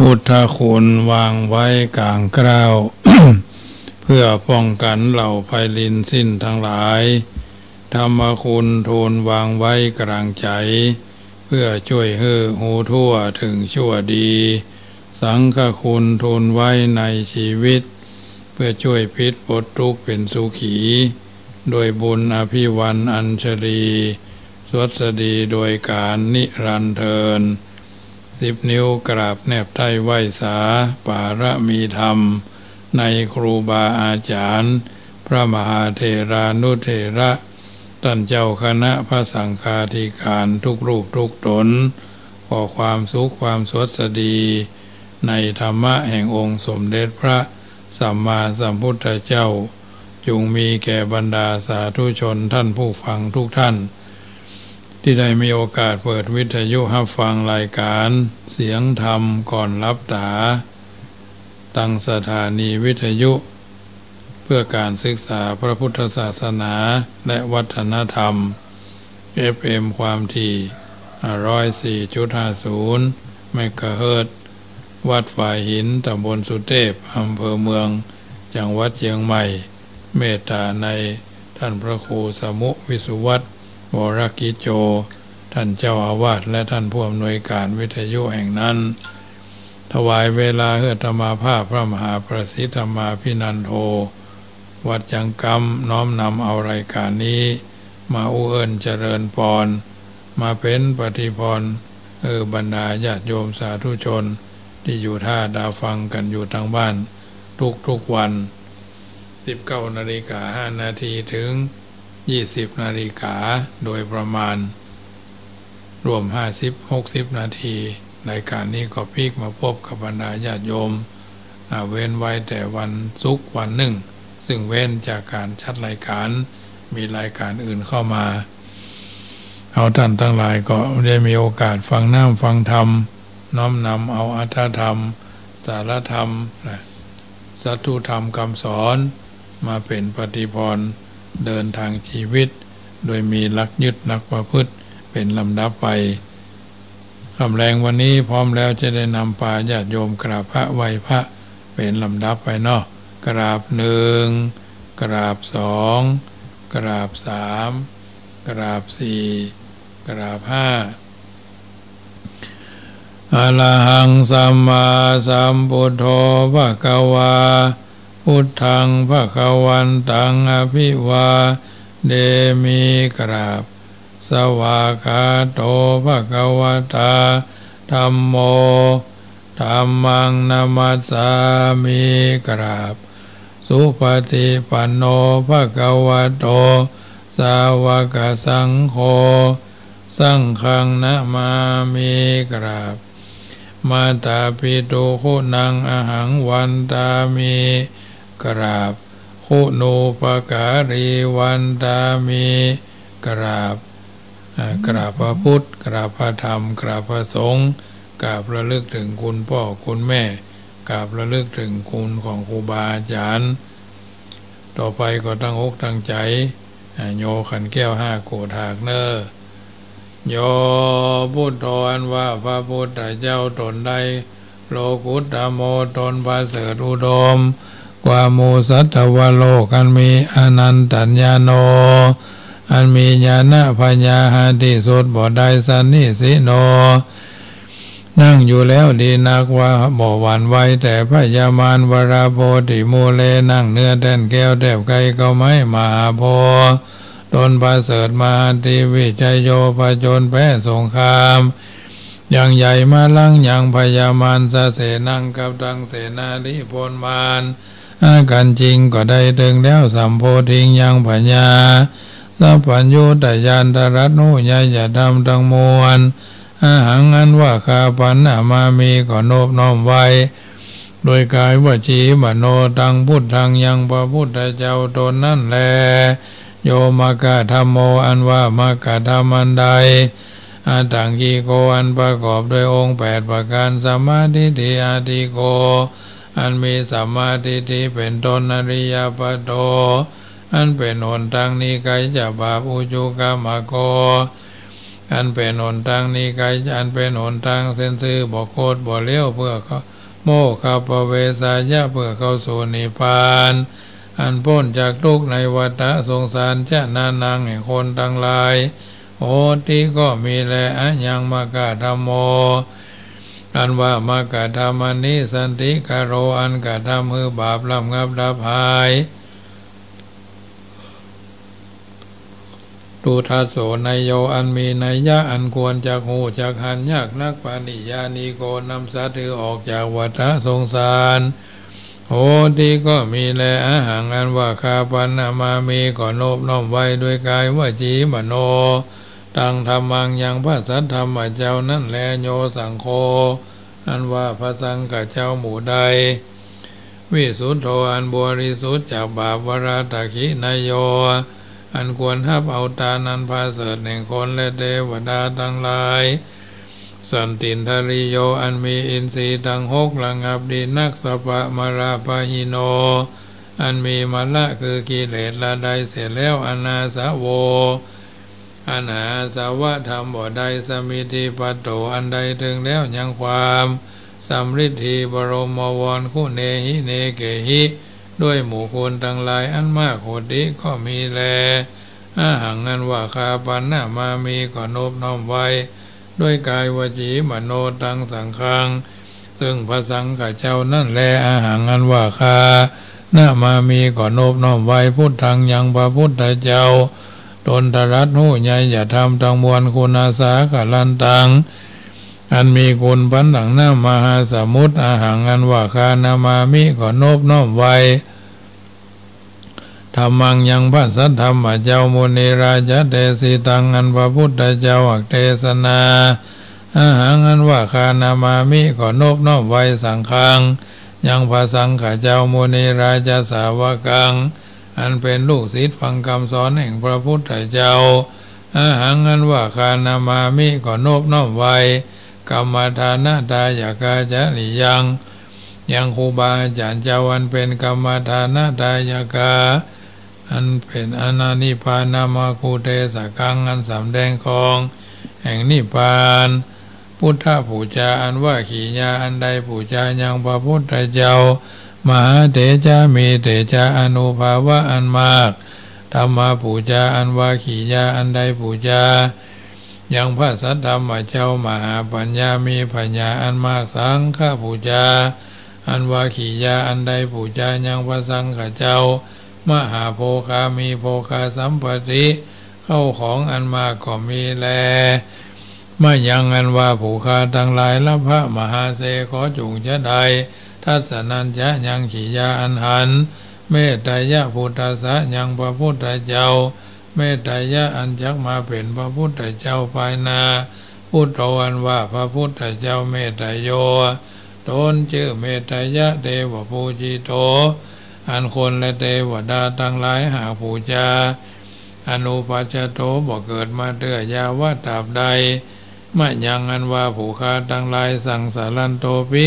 พุทธคุณวางไว้กลางกล้าวเพื่อป้องกันเหล่าภัยลินสิ้นทั้งหลาย ธรรมคุณทูลวางไว้กลางใจ เพื่อช่วยเฮือหูทั่วถึงชั่วดี สังฆคุณทูลไว้ในชีวิต เพื่อช่วยพิษปดทุกข์เป็นสุขี โดยบุญอภิวันอัญชลีสวัสดีโดยการนิรันเทิน สิบนิ้วกราบแนบไทยไหวสา ปารมีธรรม ในครูบาอาจารย์ พระมหาเทรานุเทระท่านเจ้าคณะพระสังฆาธิการทุกรูปทุกตน ขอความสุขความสดสดี ในธรรมะแห่งองค์สมเด็จพระสัมมาสัมพุทธเจ้า จงมีแก่บรรดาสาธุชนท่านผู้ฟังทุกท่าน ที่ได้มีโอกาสเปิดวิทยุหับฟังรายการ เสียงธรรมก่อนรับตา ตั้งสถานีวิทยุ เพื่อการศึกษาพระพุทธศาสนาและวัฒนธรรม FM ความถี่ร้อยสี่จุดห้าศูนย์เมกะเฮิรตวัดฝ่ายหินตำบลสุเทพอำเภอเมือง จังหวัดเชียงใหม่ เมตตาในท่านพระครูสมุวิสุวัต วรกิจโจ ท่านเจ้าอาวาสและท่านผู้อำนวยการวิทยุแห่งนั้น ถวายเวลาเฮือธรรมาภาพพระมหาประสิทธมาพินันโท วัดจังกรรมน้อมนำเอารายการนี้ มาอุเอิญเจริญปอนมาเป็นปฏิพรเออบรรดาญาติโยมสาธุชน ที่อยู่ท่าดาวฟังกันอยู่ทางบ้าน ทุกทุกวัน 19นาฬิกา5นาทีถึง 20 นาฬิกาโดยประมาณ รวม 50-60 นาทีรายการนี้ก็พีกมาพบกับบรรดาญาติโยม เว้นไว้แต่วันศุกร์วันหนึ่ง ซึ่งเว้นจากการชัดรายการ มีรายการอื่นเข้ามา เอาท่านทั้งหลายก็ได้มีโอกาสฟังน้ำฟังธรรม น้อมนำเอาอัตธรรม สารธรรมสัตุธรรมคำสอนมาเป็นปฏิพร เดินทางชีวิต โดยมีลักยึดนักประพฤติเป็นลำดับไปคำแรงวันนี้พร้อมแล้วจะได้นำปาญาติโยมกราบพระไหวพระเป็นลำดับไปเนาะกราบหนึ่งกราบสองกราบสามกราบสี่กราบห้าอรหังสัมมาสัมพุทโธภะคะวา พุทธังพระควันตังอภิวา เดมีกราบ สวากาโตภะควตาธรรมโมธรรมังนามัสามีกราบ สุปฏิปันโนภะควโต สาวกสังโฆ สังฆังนามามีกราบ มาตาปิโตุคุณังอหังวันตามี กราบคุณูปการีวันตามีกราบกราบพระพุทธ กราบพระธรรม กราบพระสงฆ์กราบระลึกถึงคุณพ่อคุณแม่ กราบระลึกถึงคุณของครูบาอาจารย์ต่อไปก็ตั้งอกตั้งใจ โยขันแก้วห้าโกถากเนอโยพุทธอนว่าพระพุทธเจ้าตนใดโลกุตโมตนพระเสดอุดม ว่ามูสัตวโลกันมีอนันตัญญาโน อันมีญาณปัญญาหาที่สุดบ่ได้สันนิสิโน นั่งอยู่แล้วดีนักว่าบ่หวันไวแต่พยามารวราโพติมูเลนั่งเนื้อแท่นแก้วแทบไกก็ไม่มาโพตนประเสริฐมาติวิจัยโยปจนแพ้สงครามอย่างใหญ่มาลังอย่างพยามารสเสนังกับดังเสนาลิพลมาน อาการจริงก็ได้ถึงแล้วสัมโพธิงยังปัญญาสัพพัญญูตยานตรัตนุญาจะทำทั้งมวลอาหังอันว่าคาปันนามามีก็โนบน้อมไว้ โดยกายวจีมโนตังพุทธังยังพระพุทธเจ้าตนนั่นแล โยมากะธรรมโมอันว่ามากะธรรมันใดอาตังกีโกอันประกอบด้วยองค์แปดประการสมาธิทิอาติโก อันมีสัมมาทิฏฐิเป็นตนอริยปโตอันเป็นหนทางนี้ไกจะบาปอุจุกามโกอันเป็นหนทางนี้ไกลอันเป็นหนทางเส้นซื้อบอกโคตรบอเลี้ยวเพื่อเขาโมคาปเวสายะเพื่อเข้าสู่นิพพาน อันพ้นจากทุกในวัฏสงสารจะนานางแห่งคนทั้งหลาย โอติก็มีแลอะยังมากาธรรมโม อันว่ามากาธรรมนี้สันติกโรอันกาธรรมือบาปลำงับดับหายตูทัสโสนายโยอันมีนัยยะอันควรจากหูจากหันยากนักปานิยานีโกนำสัตถือออกจากวัฏสงสารโหที่ก็มีแลอาหารอันว่าคาปันนามามีก่อนโนบน้อมไว้ด้วยกายว่าจีมโน ตังธรรมังยังพระสัทธรรมเจ้านั่นแลโยสังโฆอันว่าพระสังกัจเจ้าหมู่ใด วิสุทโธอันบริสุทธิ์จากบาปวราตะคินายโย อันควรทับเอาตานันพาเสดแห่งคนและเทวดาทั้งหลาย สันตินทริโยอันมีอินทรีย์ทั้งหกระงับดีนักสปะมาราปาหิโน อันมีมละคือกิเลสละใดเสร็จแล้วอนาสาโว อันหาสาวะธรรมบ่ใดสมิติปัตโตอันใดถึงแล้วยังความสำริดทีบรมวรคู่เนหิเนเกหิ ด้วยหมู่คนทั้งหลายอันมากโหดีก็มีแลอาหังงันว่าคาปันนามามีก็นบน้อมไว้ ด้วยกายวจีมโนตังสังคัง ซึ่งพระสังฆเจ้านั่นแลอาหังงันว่าคาหน้ามามีก็นบน้อมไว้พุทธังยังพระพุทธเจ้า ตนตรัสหูใหญ่อย่าทำตังมวลคุณอาสาขลันตัง อันมีคุณปันหลังหน้ามหาสมุทรอาหังอันว่าคานามามิก็นบน้อมไวธรรมังยังพระสัทธรรมเจ้ามุนีราชเตสิตังอันพระพุทธเจ้าอักเทศนาอาหารอันว่าคานามามิขอนบน้อมไวสังฆังยังพระสังขาเจ้ามุนีราชสาวกัง อันเป็นลูกศิษย์ฟังคำสอนแห่งพระพุทธเจ้าอาหารอันว่าคานามามิขอนบน้อมไว้กรรมฐานาตายากาจะนิยัง ยังครูบาอาจารย์เจ้าอันเป็นกรรมฐานาตายากา อันเป็นอนานิพานามาคูเตสกังอันสำแดงของ แห่งนิพาน พุทธผู้จาอันว่าขีญาอันใดผู้จายังพระพุทธเจ้า มหาเถจามีเถจาอนุภาวะอันมากธรรมาผู้จาอันวาขีญาอันใดผู้จายังพระสัทธรรมเจ้ามหาปัญญามีปัญญาอันมากสังฆผู้จาอันวาขีญาอันใดผู้จายังพระสังฆเจ้ามหาโภคามีโภคาสัมปติเข้าของอันมากก็มีแลมายังอันว่าผูคาทั้งหลายละพระมหาเสขอจุงจะใด ทัศนันจะยังขียาอันหัน เมตตายะพุทธะยังพระพุทธเจ้า เมตตายะอันจักมาเป็นพระพุทธเจ้าภายนาพุทโธอันว่าพระพุทธเจ้าเมตตายโยตนชื่อเมตตายะเทวภูจิโต อันคนและเทวดาทั้งหลายหาผูจาอนุปัจโตบอกเกิดมาเตือยาว่าตาบใดมายังอันว่าผูคาทั้งหลายสั่งสารันโตปิ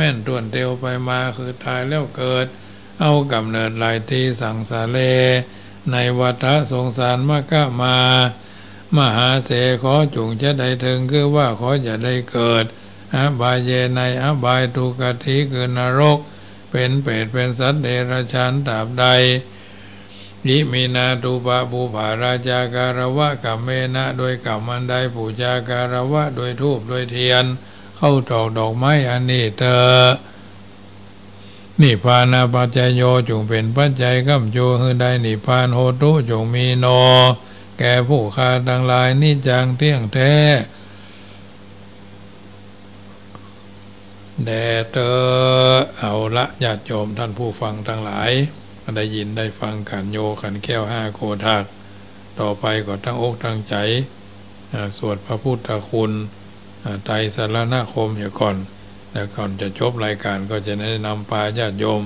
แม่นต่วนเตียวไปมาคือตายแล้วเกิด เอากำเนิดหลายทีสังสาเล ในวัฏสงสารมากะมา มหาเสขอจุงจะได้ถึงคือว่าขอจะได้เกิดอบายเยในอบายทุกติคือนรก เป็นเปรตเป็นสัตว์เดรัจฉานตราบใดยิมีนาตูปะบูผาราชาการวะกับเมนะโดยกับมันได้ปูจาการวะโดยทูบโดยเทียน เข้าตอกดอกไม้อันนี้เธอนิพานาปัจจโยจงเป็นปัจจัยกำโจคือได้นิพานโหตุจงมีโน แก่ผู้คาทั้งหลายนิจังเที่ยงแท้แดเตอเอาละญาติโยมท่านผู้ฟังทั้งหลายได้ยินได้ฟังกันโยขันแก้วห้าโคทัก ต่อไปก็ตั้งอกตั้งใจ สวดพระพุทธคุณ ไตรสารนาคมอย่าก่อนแล้วก่อนจะจบรายการก็จะแนะนำปาญาติโยม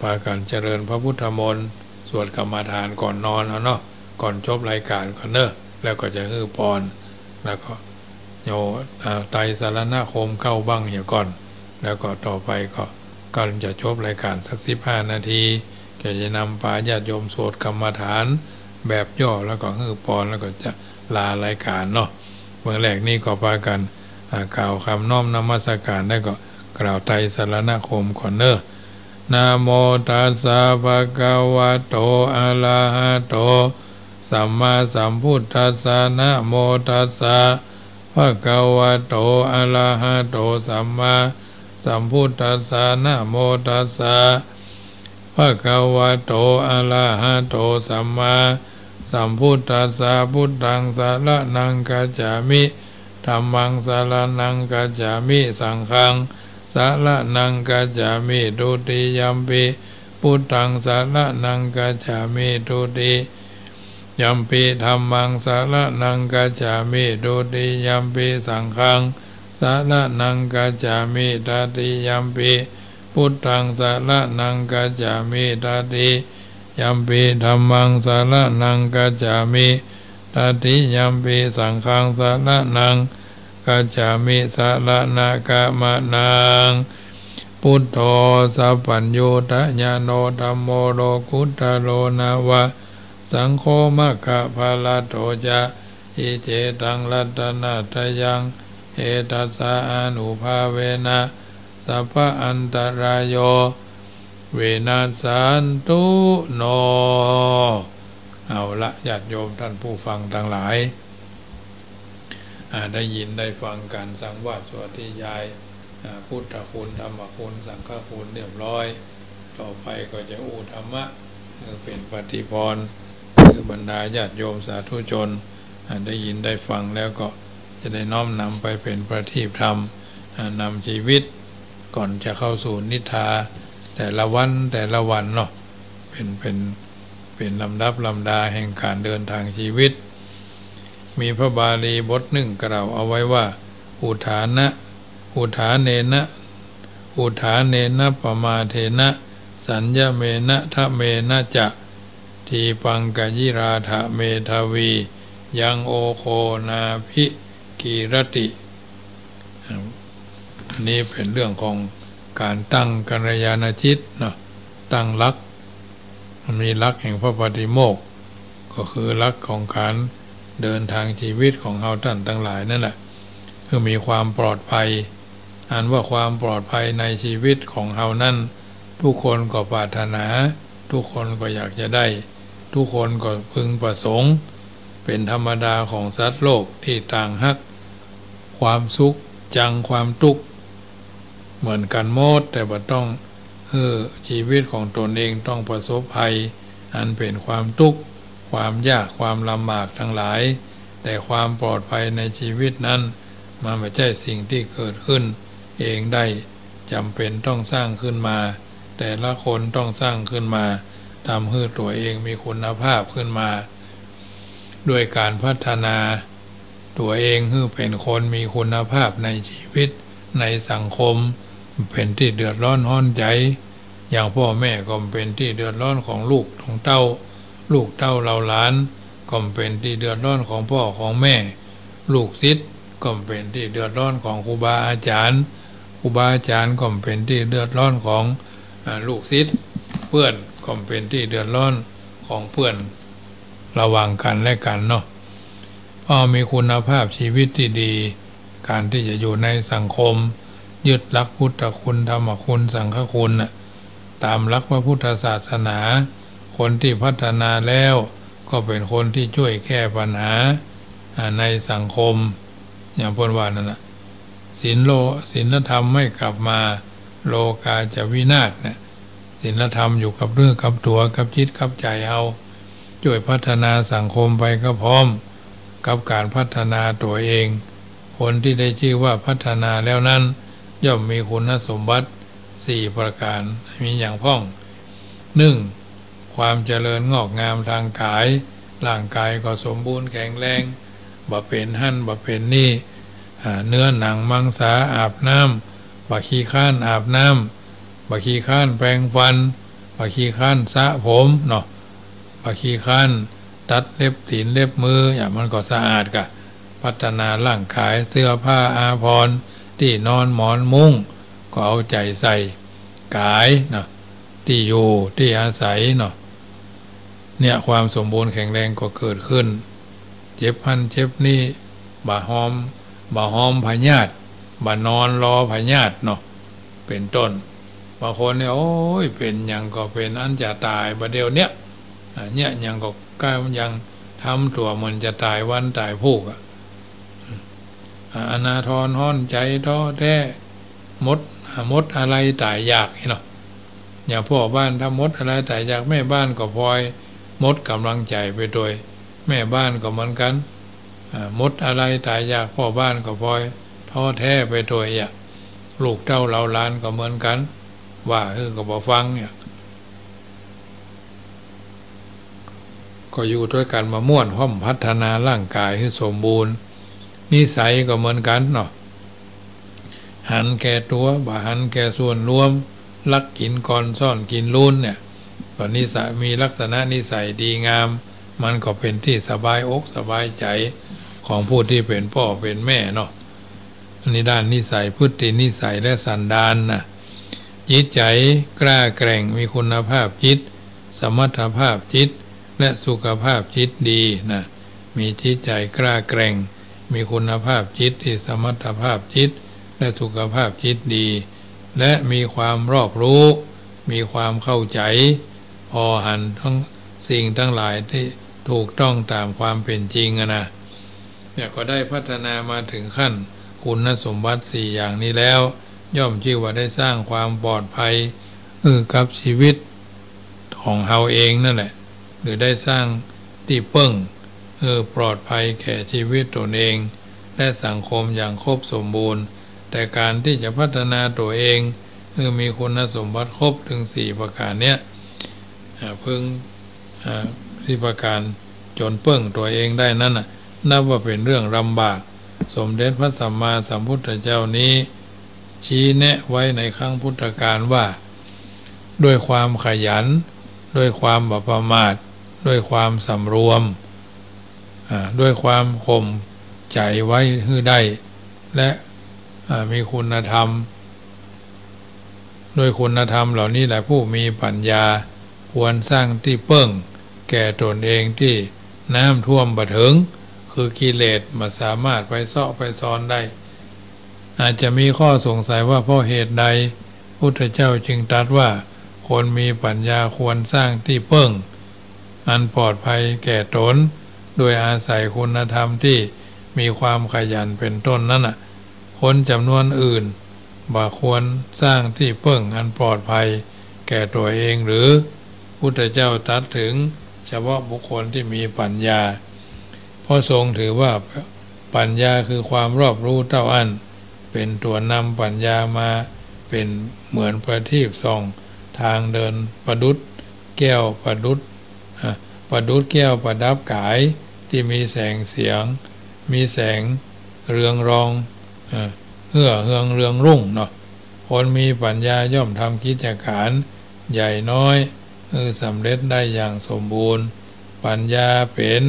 ปาการเจริญพระพุทธมนต์สวดกรรมฐานก่อนนอนเอาเนาะก่อนจบรายการก็เนอะแล้วก็จะฮือปอนแล้วก็โยไตสารนาคมเข้าบ้างเหี่ยก่อน แล้วก็ต่อไปก็กำลังจะจบรายการสักสิบห้านาทีจะจะนำปาญาติโยมสวดกรรมฐาน แบบย่อแล้วก็ฮือปอนแล้วก็จะลารายการเนาะ มื่อแรกนี้ก็พากันกล่าวคำน้อมนมัสการได้ก็กล่าวไตรสารณคมก่อนเนอนะโมตัสสะภะคะวะโตอะระหะโต สัมมาสัมพุทธัสสะนะโมตัสสะภะคะวะโตอะระหะโต สัมมาสัมพุทธัสสะนะโมตัสสะภะคะวะโตอะระหะโต สัมมา สัมพุทธัสสะพุทธังสารนังกัจจามิธรรมังสารนังกัจจามิสังฆังสารนังกัจจามิดุติยัมปิพุทธังสารนังกัจจามิดุติยัมปิธรรมังสารนังกัจจามิดุติยัมปิสังฆังสารนังกัจจามิตติยัมปิพุทธังสารนังกัจจามิตติ ยัมปิธรรมังสารนังกัจจามิตติยัมปิสังฆังสารนังกัจจามิสารนากามะนังพุทโธสัพพัญญูตะญาโนธรรมโมโลกุตโลนาวะ สังโฆมะคะพาลโตจะอิเจตังรัตนาทยังเอตัสสะอนุภาเวนะสัพพอันตรายโย เวนัสสันตุโน เอาละญาติโยมท่านผู้ฟังทั้งหลาย ได้ยินได้ฟังการสังวาสสวดที่ยายพุทธคุณธรรมคุณสังฆคุณเรียบร้อย ต่อไปก็จะอู้ธรรมะเป็นปฏิพรคือบรรดาญาติโยมสาธุชน ได้ยินได้ฟังแล้วก็จะได้น้อมนำไปเป็นประทีปธรรมนำชีวิตก่อนจะเข้าสู่นิทา แต่ละวันแต่ละวันเนาะเป็นเป็นเป็นลำดับลำดาแห่งการเดินทางชีวิต มีพระบาลีบทหนึ่งกล่าวเอาไว้ว่า อุทานะ อุทาเนนะ อุทาเนนะปมาเทนะ สัญญเมนะทะเมนะจะ ทีปังกยิราธเมทวี ยังโอโคนาภิกีรติ นี่เป็นเรื่องของ การตั้งกัลยาณจิตเนาะตั้งลักมีลักแห่งพระปฏิโมกก็คือลักของการเดินทางชีวิตของเฮาท่านทั้งหลายนั่นแหละคือมีความปลอดภัยอันว่าความปลอดภัยในชีวิตของเฮานั้นทุกคนก็ปรารถนา ทุกคนก็อยากจะได้ ทุกคนก็พึงประสงค์ เป็นธรรมดาของสัตว์โลกที่ต่างฮัก ความสุขจังความทุกข์ เหมือนกันโมด แต่บ่ต้องเออชีวิตของตนเองต้องประสบภัย อันเป็นความทุกข์ความยากความลำบากทั้งหลาย แต่ความปลอดภัยในชีวิตนั้น มันไม่ใช่สิ่งที่เกิดขึ้น เองได้จำเป็นต้องสร้างขึ้นมา แต่ละคนต้องสร้างขึ้นมาทำให้ตัวเองมีคุณภาพขึ้นมาด้วยการพัฒนา ตัวเองให้เป็นคนมีคุณภาพในชีวิตในสังคม เป็นที่เดือดร้อนห้อนใจ อย่างพ่อแม่ก็เป็นที่เดือดร้อนของลูกของเต้า ลูกเต้าเราหลานก็เป็นที่เดือดร้อนของพ่อของแม่ ลูกศิษย์ก็เป็นที่เดือดร้อนของครูบาอาจารย์ครูบาอาจารย์ก็เป็นที่เดือดร้อนของลูกศิษย์เพื่อนก็เป็นที่เดือดร้อนของเพื่อนระวังกันและกันเนาะพอมีคุณภาพชีวิตที่ดี การที่จะอยู่ในสังคม ยึดลักพุทธคุณธรรมคุณสังฆคุณน่ะตามลักพระพุทธศาสนา คนที่พัฒนาแล้วก็เป็นคนที่ช่วยแก้ปัญหาในสังคม อย่างพนว่านั่นนะศีลโลศีลธรรมไม่กลับมาโลกาจะวินาศเนี่ยศีลธรรมอยู่กับเรื่องกับตัวกับจิตกับใจเอาช่วยพัฒนาสังคมไปก็พร้อม กับการพัฒนาตัวเอง คนที่ได้ชื่อว่าพัฒนาแล้วนั้น ย่อมมีคุณสมบัติสี่ประการมีอย่างพ้องหนึ่งความเจริญงอกงามทางกายร่างกายก็สมบูรณ์แข็งแรงบ่เป็นหั่นบ่เป็นนี่เนื้อหนังมังสาอาบน้ำบะขี้ข้านอาบน้ำบะขี้ข้านแปรงฟันบะขี้ข้านสะผมเนาะบะขี้ข้านตัดเล็บตีนเล็บมืออย่างมันก็สะอาดกะพัฒนาร่างกายเสื้อผ้าอาภรณ์ ที่นอนหมอนมุ้งก็เอาใจใส่กายเนาะที่อยู่ที่อาศัยเนาะเนี่ยความสมบูรณ์แข็งแรงก็เกิดขึ้น เจ็บพันเจ็บนี่บาหอมบาหอมพญาตบานอนรอพญาตเนาะเป็นต้นบางคนเนี่ยโอ้ยเป็นยังก็เป็นอันจะตายประเดี๋ยวเนี้ยเนี่ยยังก็กล้ายังทำตัวมันจะตายวันตายพูกอะ อนาทรห้อนใจท้อแท้มดมดอะไรตายยากเนาะอย่างพ่อบ้านทำมดอะไรตายยากแม่บ้านก็พลอยมดกำลังใจไปโดย แม่บ้านก็เหมือนกันมดอะไรตายยากพ่อบ้านก็พลอยท้อแท้ไปโดยอะลูกเจ้าเราล้านก็เหมือนกัน ว่าเออก็บอกฟังเนี่ยก็อยู่ด้วยกันมาม่วนห้อมพัฒนาร่างกายให้สมบูรณ์ นิสัยก็เหมือนกันเนาะหันแก่ตัวบ่หันแก่ส่วนรวม ลักกินก่อนซ่อนกินลุ้นเนี่ยปณิสัยมีลักษณะนิสัยดีงาม มันก็เป็นที่สบายอกสบายใจของผู้ที่เป็นพ่อเป็นแม่เนาะอันนี้ด้านนิสัยพฤตินิสัยและสันดานนะจิตใจกล้าแกร่งมีคุณภาพจิต สมรรถภาพจิต และสุขภาพจิตดีนะมีจิตใจกล้าแกร่ง มีคุณภาพจิตที่สมรรถภาพจิต และสุขภาพจิตดี และมีความรอบรู้ มีความเข้าใจ พอหันทั้งสิ่งทั้งหลายที่ถูกต้องตามความเป็นจริงนะเนี่ยก็ได้พัฒนามาถึงขั้น คุณสมบัติสี่อย่างนี้แล้ว ย่อมชื่อว่าได้สร้างความปลอดภัยเออกับชีวิตของเฮาเองนั่นแหละ หรือได้สร้างที่เปิ้ง เออปลอดภัยแก่ชีวิตตนเอง และสังคมอย่างครบสมบูรณ์ แต่การที่จะพัฒนาตัวเองเออมีคุณสมบัติครบถึงสี่ประการเนี้ยพึงที่ประการจนเปิ้งตัวเองได้นั่นนับว่าเป็นเรื่องลำบาก สมเด็จพระสัมมาสัมพุทธเจ้านี้ ชี้แนะไว้ในครั้งพุทธกาลว่า ด้วยความขยัน ด้วยความบประมาท ด้วยความสำรวม ด้วยความข่มใจไว้ให้ได้ และมีคุณธรรม ด้วยคุณธรรมเหล่านี้แหละผู้มีปัญญาควรสร้างที่เปิ้ง แก่ตนเองที่น้ำท่วมบะถึง คือกิเลสมาสามารถไปเสาะไปซ้อนได้ อาจจะมีข้อสงสัยว่าเพราะเหตุใดพุทธเจ้าจึงตรัสว่า คนมีปัญญาควรสร้างที่เพิ่งอันปลอดภัยแก่ตน โดยอาศัยคุณธรรมที่มีความขยันเป็นต้นนั่นน่ะคนจำนวนอื่นบ่ควรสร้างที่เพิ่งอันปลอดภัย แก่ตัวเองหรือพุทธเจ้าตรัสถึงเฉพาะบุคคลที่มีปัญญา เพราะทรงถือว่าปัญญาคือความรอบรู้เท่าอัน เป็นตัวนำปัญญามาเป็นเหมือนประทีปส่องทางเดินประดุดแก้วประดุดประดุดแก้วประดับกาย ที่มีแสงเสียง มีแสงเรืองรองเหื่อเฮืองเรืองรุ่งเนาะคนมีปัญญาย่อมทำกิจการใหญ่น้อยเออสำเร็จได้อย่างสมบูรณ์ ปัญญาเป็น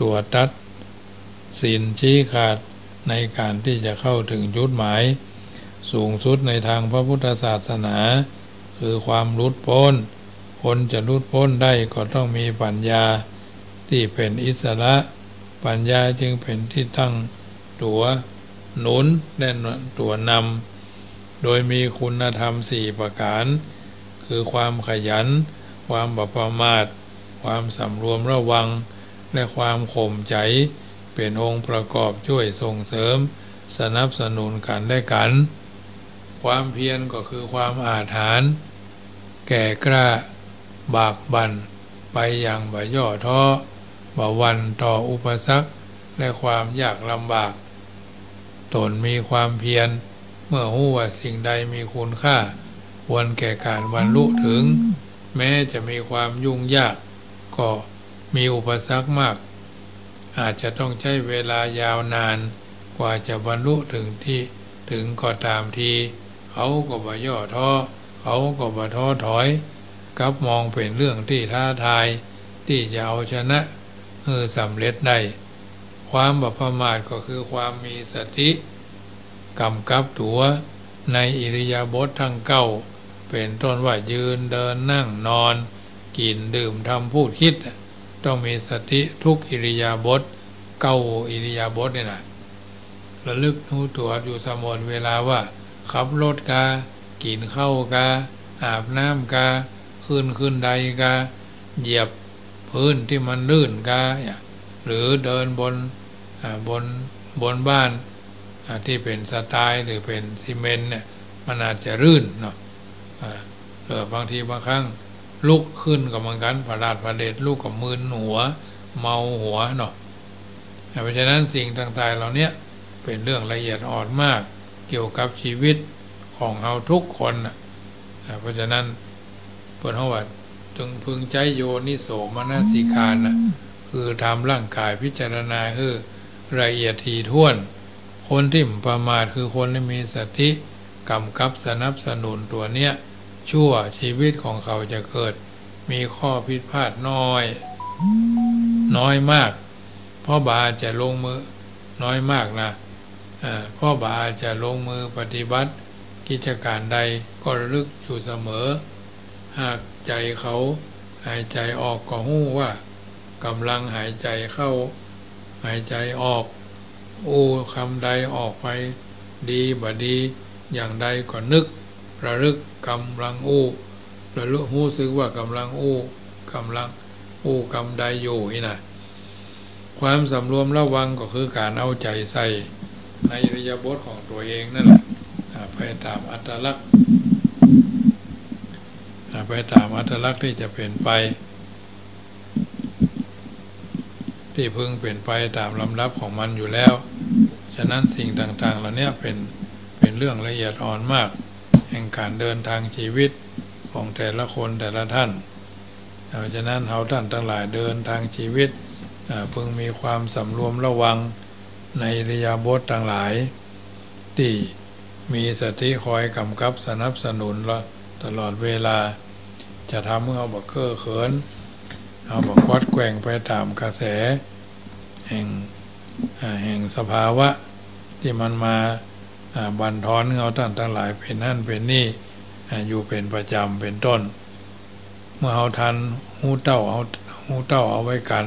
ตัวตัดสินชี้ขาดในการที่จะเข้าถึงจุดหมาย สูงสุดในทางพระพุทธศาสนา คือความรุดพ้นคนจะรุดพ้นได้ก็ต้องมีปัญญา ที่เป็นอิสระ ปัญญาจึงเป็นที่ตั้งตัวหนุนและตัวนำโดยมีคุณธรรมสี่ประการ คือความขยัน ความบประมาท ความสำรวมระวัง และความข่มใจ เป็นองค์ประกอบช่วยส่งเสริม สนับสนุนกันได้กัน ความเพียรก็คือความอาถรรพ์แก่กล้า บากบันไปอย่างบ่ย่อท้อ บ่วันต่ออุปสรรคและความยากลำบาก ตนมีความเพียร เมื่อหู้ว่าสิ่งใดมีคุณค่า ควรแก่การบรรลุถึง แม้จะมีความยุ่งยาก ก็มีอุปสรรคมาก อาจจะต้องใช้เวลายาวนาน กว่าจะบรรลุถึงที่ถึงก็ตามที เขาก็บ่ย่อท้อเขาก็บ่ท้อถอย กับมองเป็นเรื่องที่ท้าทาย ที่จะเอาชนะ เออสำเร็จได้ ความบประมาทก็คือความมีสติกำกับตัวในอิริยาบถททั้งเก้า เป็นต้นว่ายืนเดินนั่งนอน กินดื่มทำพูดคิด ต้องมีสติทุกอิริยาบถเก้าอิริยาบถเนี่ยนะระลึกรู้ตัวอยู่เสมอเวลาว่าขับรถกา กินข้าวกา อาบน้ำกา ขึ้นขึ้นใดกา เหยียบ พื้นที่มันลื่นกาหรือเดินบนบนบนบ้านที่เป็นสไตล์หรือเป็นซีเมนต์เนี่ยมันอาจจะรื่นเนาะหรือบางทีบางครั้งลุกขึ้นกับมังกันประหลาดประเด็ดลูกกับมืนหัว เมาหัวเนาะเพราะฉะนั้นสิ่งต่างๆเหล่านี้เป็นเรื่องละเอียดอ่อนมาก เกี่ยวกับชีวิตของเราทุกคนนะเพราะฉะนั้นเปิดห้องวัด จึงพึงใจโยนิโสมนสิการนะคือทำร่างกายพิจารณาคือละเอียดทีท่วน คนที่ประมาทคือคนที่มีสติกำกับสนับสนุนตัวเนี้ยชั่วชีวิตของเขาจะเกิด มีข้อผิดพลาดน้อย น้อยมาก พ่อบาจะลงมือน้อยมากนะพ่อบาจะลงมือปฏิบัติ กิจการใดก็ระลึกอยู่เสมอ หาก ใจเขาหายใจออกก็หู้ว่ากำลังหายใจเข้า หายใจออกอู้คำใดออกไป ดีบดี อย่างใดก็นึก ระลึกกำลังอู้ระลึกหู้ซึกว่ากำลังอู้กำลังอู้กำใดอยู่นี่นะความสำรวมระวังก็คือการเอาใจใส่ ในริยบทของตัวเองนั่นแหละไปตามอัตลักษณ์ ไปตามอัตลักษณ์ที่จะเป็นไป ที่พึงเป็นไปตามลำดับของมันอยู่แล้ว ฉะนั้นสิ่งต่างๆเหล่านี้เป็นเป็นเรื่องละเอียดอ่อนมาก แห่งการเดินทางชีวิตของแต่ละคนแต่ละท่านเพราะฉะนั้นเราท่านทั้งหลายเดินทางชีวิตพึงมีความสำรวมระวังในริยาบทต่างหลาย ที่มีสติคอยกำกับสนับสนุนละ ตลอดเวลา จะทำเมื่อเอาบักเกอร์เขิน เอาบักวัดแกว่งไปตามกระแส แห่งแห่งสภาวะที่มันมาบันทอนเอาท่านทั้งหลายเป็นนั่นเป็นนี่อยู่เป็นประจำเป็นต้น เมื่อเอาทันหูเต้าเอาหูเต้าเอาไว้กัน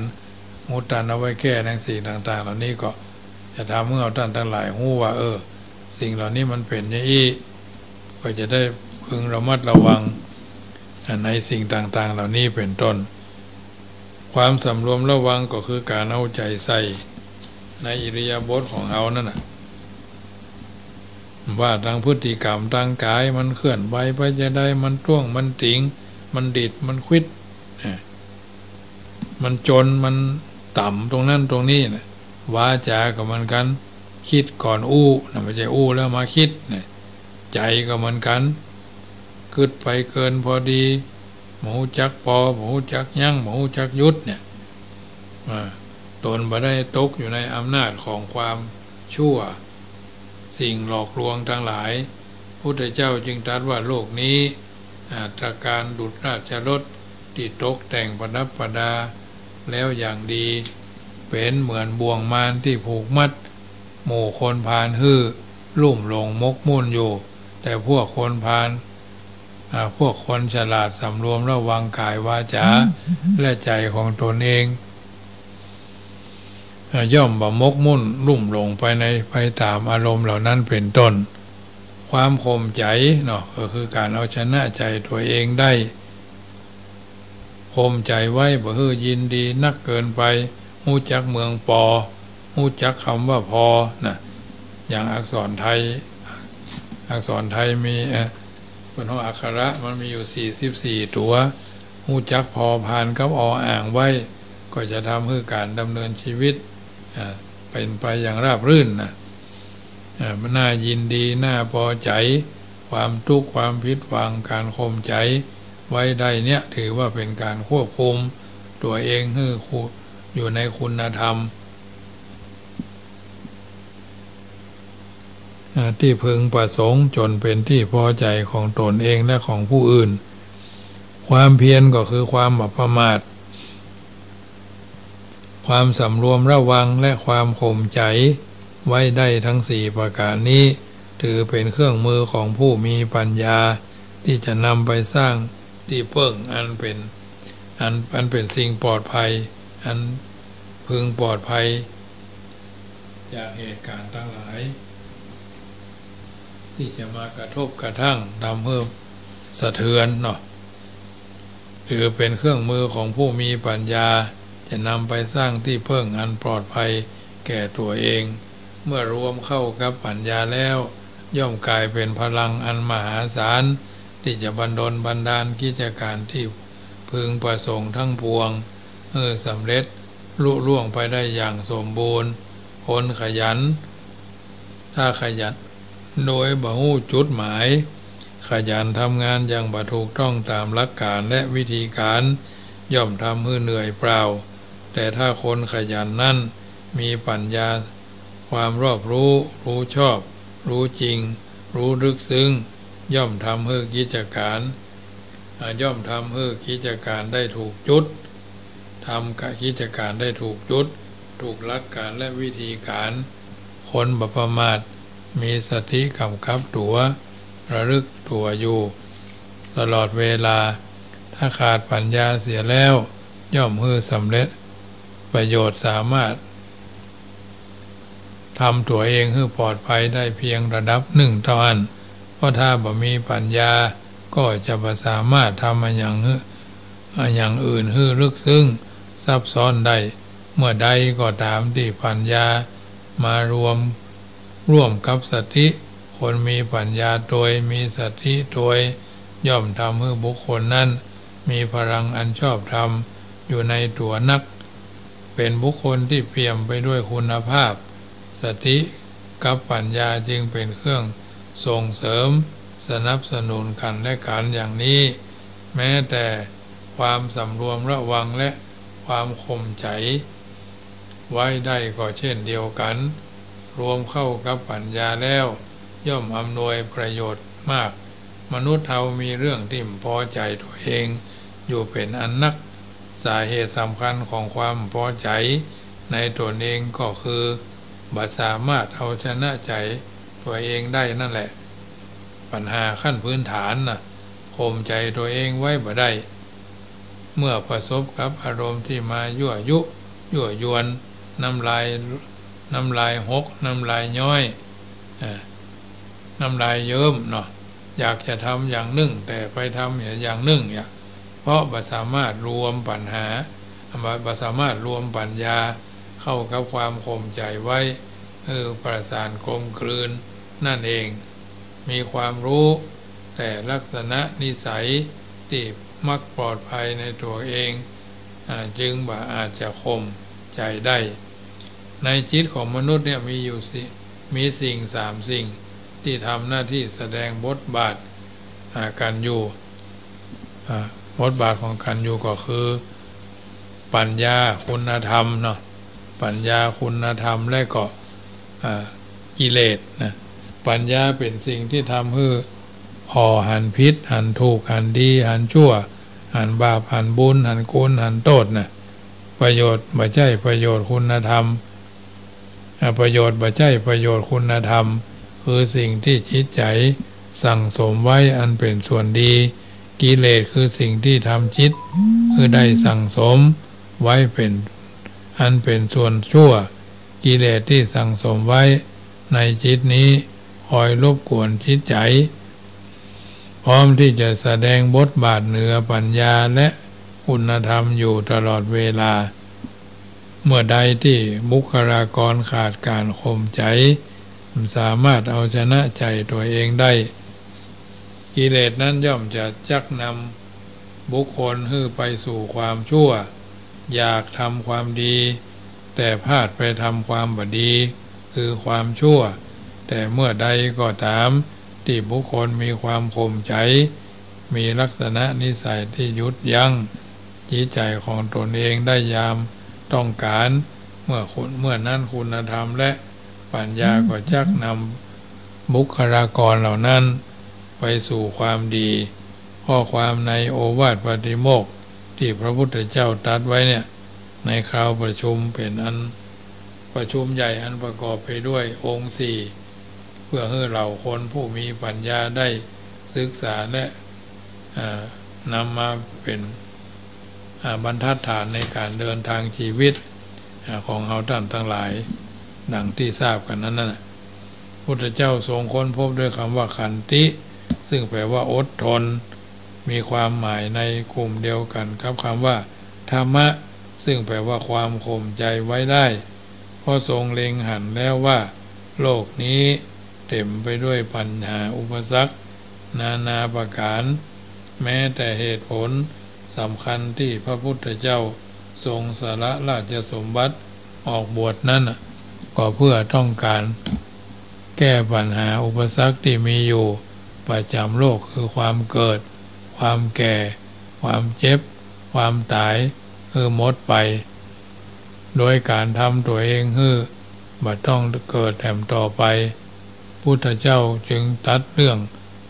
หูตันเอาไว้แก้ในสิ่งต่าง ๆ เหล่านี้ก็จะทำเมื่อเอาท่านทั้งหลายหูว่าเออ สิ่งเหล่านี้มันเป็นอย่างนี้ก็จะได้ พึงระมัดระวังในสิ่งต่างๆ เหล่านี้เป็นต้น ความสำรวมระวังก็คือการเอาใจใส่ในอิริยาบถของเขานั่นนะว่าทางพฤติกรรมทางกายมันเคลื่อนไหวไปจะได้มันต้วงมันติง มันดิดมันควิด มันจนมันต่ำตรงนั้นตรงนี้นะวาจาก็เหมือนกัน คิดก่อนอู้นะไม่ใช่อู้แล้วมาคิดนะใจก็เหมือนกัน กึดไปเกินพอดีหมูจักปอหมูจักยั่งหมูจักยุดเนี่ยตนมาได้ตกอยู่ในอำนาจของความชั่ว สิ่งหลอกลวงทั้งหลายพุทธเจ้าจึงตรัสว่าโลกนี้อาตการดุจราชรถที่ตกแต่งประดับประดา แล้วอย่างดี เป็นเหมือนบ่วงมานที่ผูกมัด หมู่คนพานฮื้อลุ่มลงมกมุ่นอยู่ แต่พวกคนพาน พวกคนฉลาดสำรวมระวังกายวาจาและใจของตนเอง ย่อมบ่มกมุ่นลุ่มลงไปในไปตามอารมณ์เหล่านั้นเป็นต้น ความคมใจเนาะก็คือการเอาชนะใจตัวเองได้คมใจไว้บ่ฮือยินดีนักเกินไปหูจักเมืองปอหูจักคำว่าพอนะอย่างอักษรไทย อักษรไทยมี เป็นห้องอักขระมันมีอยู่สี่สิบสี่ตัวหูจักพอพานกับออ่างไว้ ก็จะทำให้การดำเนินชีวิตเป็นไปอย่างราบรื่นนะมันน่ายินดีน่าพอใจ ความทุกข์ความพิษวังการคมใจไว้ได้เนี่ยถือว่าเป็นการควบคุมตัวเองคืออยู่ในคุณธรรม ที่พึงประสงค์จนเป็นที่พอใจของตนเองและของผู้อื่น ความเพียรก็คือความบประมาท ความสำรวมระวังและความข่มใจ ไว้ได้ทั้งสี่ประการนี้ ถือเป็นเครื่องมือของผู้มีปัญญา ที่จะนำไปสร้างที่เพิ่งอันเป็นอันอันเป็นสิ่งปลอดภัย อันพึงปลอดภัย จากเหตุการณ์ทั้งหลาย ที่จะมากระทบกระทั่งทำให้สะเทือนเนาะถือเป็นเครื่องมือของผู้มีปัญญา จะนำไปสร้างที่เพิ่งอันปลอดภัยแก่ตัวเอง เมื่อรวมเข้ากับปัญญาแล้ว ย่อมกลายเป็นพลังอันมหาศาล ที่จะบันดลบันดาลกิจการที่พึงประสงค์ทั้งปวงเออสำเร็จลุล่วงไปได้อย่างสมบูรณ์คนขยัน ถ้าขยัน โดยบ่หูจุดหมาย ขยันทำงานอย่างบถูกต้องตามหลักการและวิธีการ ย่อมทำให้เหนื่อยเปล่า แต่ถ้าคนขยันนั่นมีปัญญา ความรอบรู้ รู้ชอบ รู้จริง รู้ลึกซึ้ง ย่อมทำให้กิจการย่อมทำให้กิจการได้ถูกจุดทำกิจการได้ถูกจุด ถูกหลักการและวิธีการ คนบประมาท มีสติกำกับตัวระลึกตัวอยู่ ตลอดเวลา ถ้าขาดปัญญาเสียแล้ว ย่อมฮือสำเร็จ ประโยชน์สามารถทำตัวเองให้ปลอดภัยได้เพียงระดับหนึ่งเท่านั้นเพราะถ้าบ่มีปัญญาก็จะบ่สามารถทำอย่างฮืออย่างอื่นฮือลึกซึ้งซับซ้อนได้ เมื่อใดก็ตามที่ปัญญามารวม ร่วมกับสติคนมีปัญญาโดยมีสติโดยย่อมทำให้บุคคลนั้น มีพลังอันชอบธรรมอยู่ในตัวนัก เป็นบุคคลที่เปี่ยมไปด้วยคุณภาพ สติกับปัญญาจึงเป็นเครื่องส่งเสริมสนับสนุนกันและกันอย่างนี้ แม้แต่ความสำรวมระวังและความคมใจ ไว้ได้ก็เช่นเดียวกัน รวมเข้ากับปัญญาแล้ว ย่อมอำนวยประโยชน์มาก มนุษย์เรามีเรื่องที่พอใจตัวเอง อยู่เป็นอันนัก สาเหตุสำคัญของความพอใจ ในตัวเองก็คือบัสามารถเอาชนะใจตัวเองได้นั่นแหละ ปัญหาขั้นพื้นฐานนะ่ะข่มใจตัวเองไว้บ่ได้ เมื่อประสบกับอารมณ์ที่มายั่วยุ ยั่วยวน น้ำลาย น้ำลายหก น้ำลายย้อยน้ำลายเยิ้มเนาะอยากจะทำอย่างนึ่ง แต่ไปทำอย่างนึ่งเนี่ยเพราะบัสามารถรวมปัญหาบัสามารถรวมปัญญาเข้ากับความคมใจไว้เออประสานกลมกลืนนั่นเอง มีความรู้แต่ลักษณะนิสัยที่มักปลอดภัยในตัวเองอจึงบ่าอาจจะคมใจได้ ในจิตของมนุษย์เนี่ยมีอยู่สิมีสิ่งสามสิ่ง ที่ทำหน้าที่แสดงบทบาทการอยู่บทบาทของการอยู่ก็คือ ปัญญาคุณธรรมเนาะปัญญาคุณธรรมและก็กิเลสนะปัญญาเป็นสิ่งที่ทำให้ห่อหันพิษ หันถูก หันดี หันชั่ว หันบาปหันบุญ หันกุลหันโทษนะประโยชน์บ่ใช่ประโยชน์คุณธรรม ประโยชน์บ่ใช่ประโยชน์คุณธรรม คือสิ่งที่จิตใจสั่งสมไว้อันเป็นส่วนดี กิเลสคือสิ่งที่ทำจิต คือได้สั่งสมไว้เป็นอันเป็นส่วนชั่ว กิเลสที่สั่งสมไว้ ในจิตนี้คอยรบกวนจิตใจ พร้อมที่จะแสดงบทบาทเหนือปัญญาและคุณธรรมอยู่ตลอดเวลา เมื่อใดที่บุคลากรขาดการข่มใจ สามารถเอาชนะใจตัวเองได้ กิเลสนั้นย่อมจะจักนำบุคคลให้ไปสู่ความชั่ว อยากทำความดี แต่พลาดไปทำความบดี คือความชั่ว แต่เมื่อใดก็ตาม ที่บุคคลมีความข่มใจ มีลักษณะนิสัยที่ยุดยั้งจิตใจของตนเองได้ยาม ต้องการ เมื่อคุณเมื่อนั้นคุณธรรมและปัญญาก็จักนำบุคลากรเหล่านั้น ไปสู่ความดี ข้อความในโอวาทปฏิโมกที่พระพุทธเจ้าตรัสไว้เนี่ย ในคราวประชุมเป็นอันประชุมใหญ่อันประกอบไปด้วยองค์สี่พื่อให้เราคนผู้มีปัญญาได้ศึกษาและนำมาเป็น บรรทัดฐานในการเดินทางชีวิตของเราท่านทั้งหลาย ดังที่ทราบกันนั้นนะพุทธเจ้าทรงค้นพบด้วยคำว่าขันติ ซึ่งแปลว่าอดทน มีความหมายในกลุ่มเดียวกันครับคำว่า ธรรมะ ซึ่งแปลว่าความข่มใจไว้ได้เพราะทรงเล็งหันแล้วว่า โลกนี้เต็มไปด้วยปัญหาอุปสรรค นานาประการ แม้แต่เหตุผล สำคัญที่พระพุทธเจ้าทรงสาระราชสมบัติออกบวชนั้นก็เพื่อต้องการแก้ปัญหาอุปสรรคที่มีอยู่ประจำโลกคือความเกิด ความแก่ ความเจ็บ ความตายคือหมดไป โดยการทำตัวเองคือบัต้องเกิดแถมต่อไปพุทธเจ้าจึงตัดเรื่อง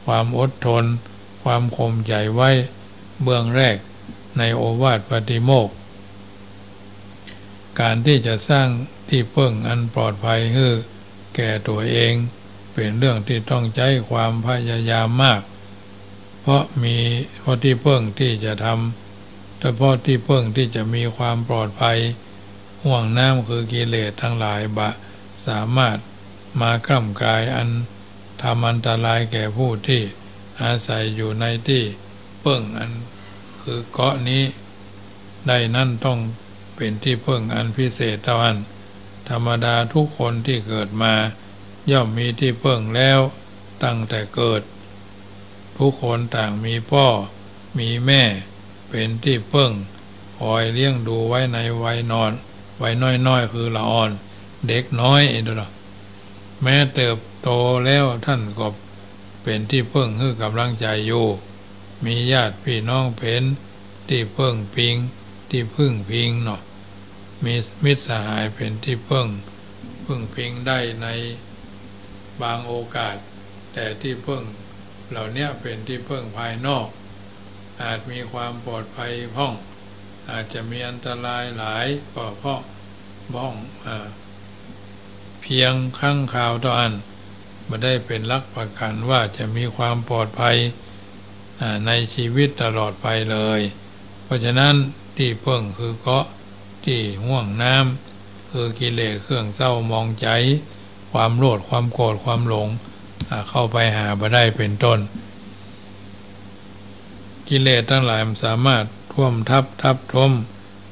ความอดทน ความคมใจไว้เบื้องแรก ในโอวาทปฏิโมก การที่จะสร้างที่เพิ่งอันปลอดภัยคือแก่ตัวเองเป็นเรื่องที่ต้องใช้ความพยายามมาก เพราะมีเพราะที่เพิ่งที่จะทำเฉพาะที่เพิ่งที่จะมีความปลอดภัย ห่วงน้ำคือกิเลสทั้งหลายบะ สามารถมากล่ำกลายอันทำอันตรายแก่ผู้ที่อาศัยอยู่ในที่เพิ่งอัน คือเกาะนี้ได้นั่นต้องเป็นที่เพิ่งอันพิเศษเท่านั้นธรรมดาทุกคนที่เกิดมา ย่อมมีที่เพิ่งแล้วตั้งแต่เกิด ทุกคนต่างมีพ่อ มีแม่ เป็นที่เพิ่งคอยเลี้ยงดูไว้ในวัยนอนวัยน้อยๆคือละอ่อน เด็กน้อยเองดแม้เติบโตแล้วท่านก็เป็นที่เพิ่งคือกำลังใจอยู่ มีญาติพี่น้องเป็นที่เพิ่งพิง ที่พึ่งพิงเนาะมีมิตรสหายเป็นที่พึ่งพึ่งพิงได้ในบางโอกาส แต่ที่พึ่งเหล่านี้เป็นที่พึ่งภายนอก อาจมีความปลอดภัยพ้อง อาจจะมีอันตรายหลายก็เพราะบ้องอเพียงข้างข่าวต่ออันมาได้เป็นลักประกันว่าจะมีความปลอดภัย ในชีวิตตลอดไปเลย เพราะฉะนั้นที่เพิ่งคือเกาะที่ห่วงน้ำคือกิเลสเครื่องเศร้ามองใจ ความโลดความโกรธความหลงเข้าไปหาบ่ได้เป็นต้น กิเลสทั้งหลายมันสามารถท่วมทับทับทม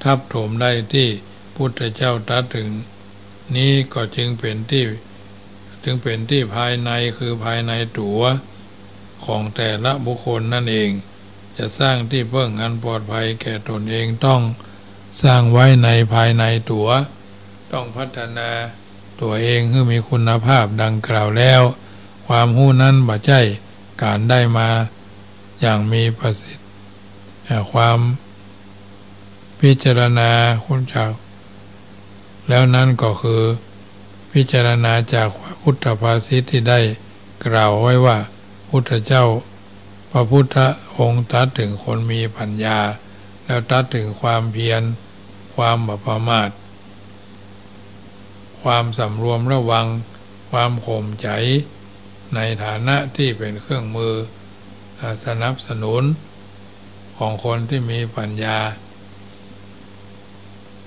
ทับถมได้ที่พุทธเจ้าตรัสถึง นี้ก็จึงเป็นที่ จึงเป็นที่ภายในคือภายในตัว ของแต่ละบุคคลนั่นเอง จะสร้างที่เพิ่งอันปลอดภัยแก่ตนเองต้องสร้างไว้ในภายในตัว ต้องพัฒนาตัวเองให้มีคุณภาพดังกล่าวแล้ว ความหู้นั้นบ่ใจการได้มาอย่างมีประสิทธิ์ความพิจารณาคุณจากแล้วนั้นก็คือพิจารณาจากพุทธภาษิตที่ได้กล่าวไว้ว่า พุทธเจ้า พระพุทธองค์ตัดถึงคนมีปัญญา แล้วตัดถึงความเพียร ความบประมาท ความสำรวมระวัง ความข่มใจ ในฐานะที่เป็นเครื่องมือสนับสนุนของคนที่มีปัญญา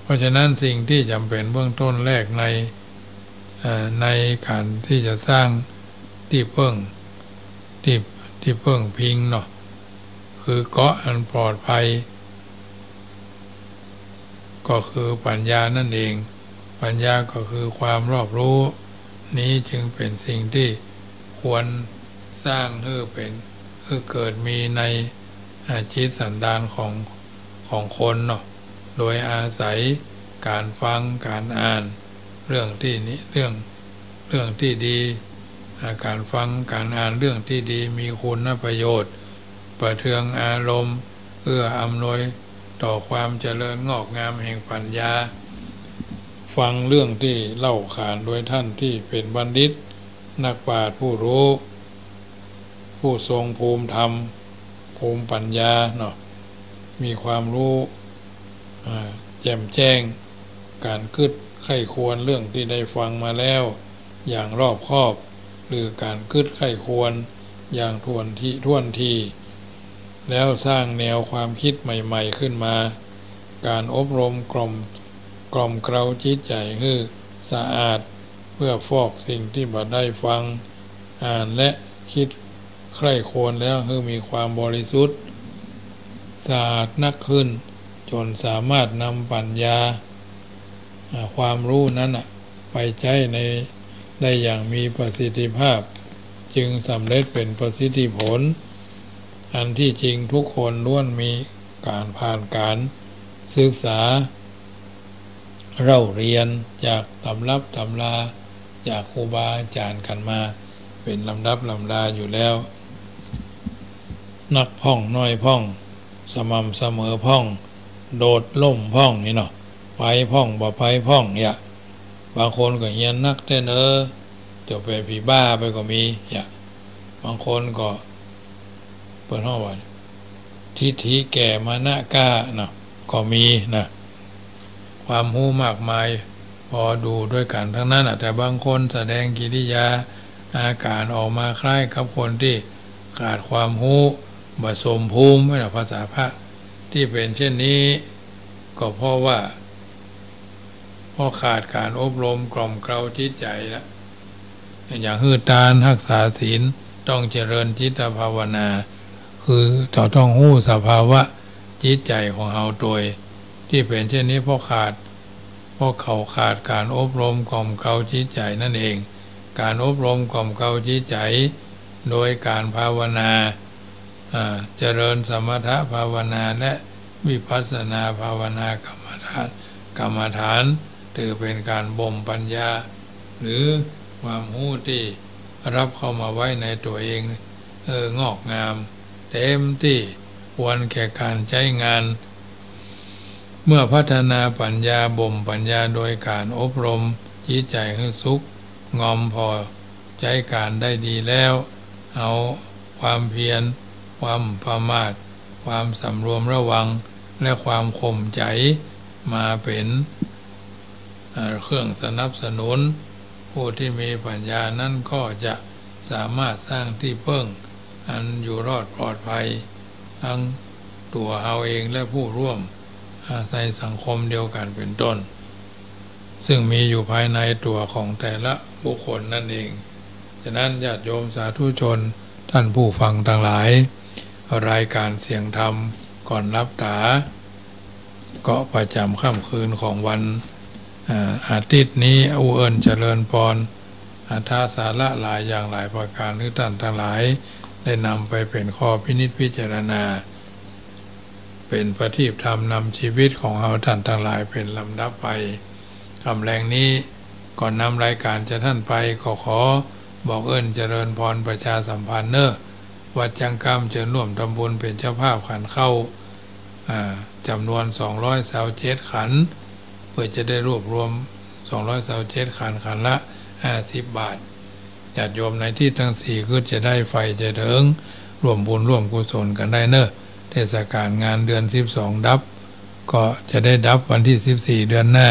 เพราะฉะนั้นสิ่งที่จำเป็นเบื้องต้นแรกในในการที่จะสร้างที่เพิ่ง ที่ที่เพิ่งพิงเนาะคือเกาะอันปลอดภัย ก็คือปัญญานั่นเอง ปัญญาก็คือความรอบรู้ นี้จึงเป็นสิ่งที่ควรสร้างเพื่อเป็นเพื่อเกิดมีในอาจิตสันดานของของคนเนาะโดยอาศัยการฟังการอ่าน เรื่องที่นี้เรื่องเรื่องที่ดี การฟังการอ่านเรื่องที่ดีมีคุณประโยชน์ ประเทืองอารมณ์เพื่ออำนวยต่อความเจริญงอกงามแห่งปัญญา ฟังเรื่องที่เล่าขานโดยท่านที่เป็นบัณฑิต นักปราชญ์ผู้รู้ ผู้ทรงภูมิธรรม ภูมิปัญญาเนาะมีความรู้แจ่มแจ้ง การคืดไข้ควรเรื่องที่ได้ฟังมาแล้ว อย่างรอบคอบ หรือการคืดไข้ควรอย่างทวนที่ท่วนที แล้วสร้างแนวความคิดใหม่ ๆขึ้นมา การอบรมกล่อมกล่อมเกลาจิตใจให้สะอาดเพื่อฟอกสิ่งที่บ่ได้ฟัง อ่านและคิดใคร่ควรแล้วคือมีความบริสุทธิ์สะอาดนักขึ้น จนสามารถนำปัญญา ความรู้นั้นไปใช้ใน ได้อย่างมีประสิทธิภาพ จึงสำเร็จเป็นประสิทธิผล อันที่จริงทุกคนล้วนมีการผ่านการศึกษา เราเรียนจากตำรับตำราจากครูบาอาจารย์กันมา เป็นลำดับลำดาอยู่แล้ว นักพ่องน้อยพ่อง สม่ำเสมอพ่อง โดดล่มพ่องนี่เนาะไปพ่องบ่ไปพ่องอย่า บางคนก็เฮียนนักเต้นเออเดี๋ยวไปผีบ้าไปก็มีอย่าบางคนก็เปิดห้องวันทิฏฐิแก่มานะกล้านะก็มีนะความหู้มากมายพอดูด้วยกันทั้งนั้นแต่บางคนแสดงกิริยาอาการออกมาคล้ายกับคนที่ขาดความหู้บสมภูมิไม่หรอภาษาพระที่เป็นเช่นนี้ ก็เพราะว่า พราะขาดการอบรมกล่อมเกลาจิตใจแล้วอย่างฮือตานรักษาศีลต้องเจริญจิตภาวนา คือจะต้องหู้สภาวะจิตใจของเราโดยที่เป็นเช่นนี้เพราะขาดเพราะเขาขาดการอบรมกล่อมเกลาจิตใจนั่นเอง การอบรมกล่อมเกลาจิตใจ โดยการภาวนาเจริญสมถะภาวนาและวิปัสสนาภาวนากรรมฐานกรรมฐาน ถือเป็นการบ่มปัญญา หรือความรู้ที่รับเข้ามาไว้ในตัวเองเอองอกงาม เต็มที่ควรแก่การใช้งาน เมื่อพัฒนาปัญญาบ่มปัญญาโดยการอบรมจิตใจให้สุขงอมพอใจการได้ดีแล้ว เอาความเพียร ความประมาท ความสำรวมระวังและความข่มใจมาเป็น เครื่องสนับสนุน ผู้ที่มีปัญญานั้นก็จะสามารถสร้างที่เพิ่ง อันอยู่รอดปลอดภัย ทั้งตัวเอาเองและผู้ร่วมอาศัยสังคมเดียวกันเป็นต้น ซึ่งมีอยู่ภายในตัวของแต่ละบุคคลนั่นเอง ฉะนั้นญาติโยมสาธุชนท่านผู้ฟังทั้งหลาย รายการเสียงธรรมก่อนรับตา ก็ประจำค่ำคืนของวัน อาทิตย์นี้อุเอิญเจริญพรอาทาสาระหลายอย่างหลายประการที่ท่านทั้งหลายได้นำไปเป็นข้อพินิจพิจารณา เป็นประทีปธรรมนำชีวิตของเราท่านทั้งหลายเป็นลำดับไปคำแรงนี้ก่อนนำรายการจะท่านไปก็ขอบอกเอิญเจริญพรประชาสัมพันธ์เนอวัดจังกรรมจะร่วมทำบุญเป็นเจ้าภาพขันเข้าจำนวน 200สาวเจ็ดขัน พื่อจะได้รวบรวม227ขันขันละ50บาทญาติโยมในที่ทั้งสี่ก็จะได้ไฟจะเถิงร่วมบุญร่วมกุศลกันได้เนอะเทศกาลงานเดือน 12 ดับ ก็จะได้ดับวันที่ 14 เดือนหน้า